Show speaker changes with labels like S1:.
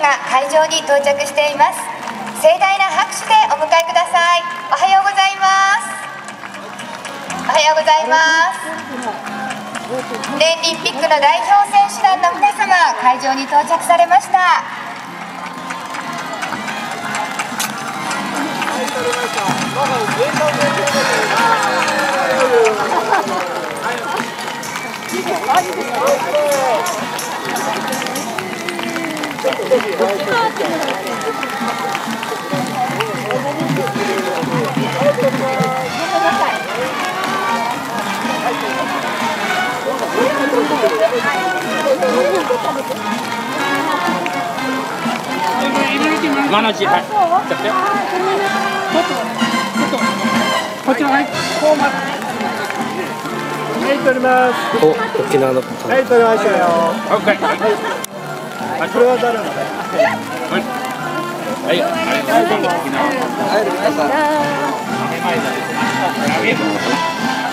S1: が会場に到着しています。盛大な拍手でお迎えください。おはようございます。おはようございます。レンリンピックの代表選手団の皆様会場に到着されました。
S2: 今のうちはい。ちょっとちょっとこちらはい。こうま
S3: はい、撮ります。
S4: お沖縄の
S3: はい、撮りましたよ。
S2: オッあ
S3: これは誰の
S2: はい。はい。はい。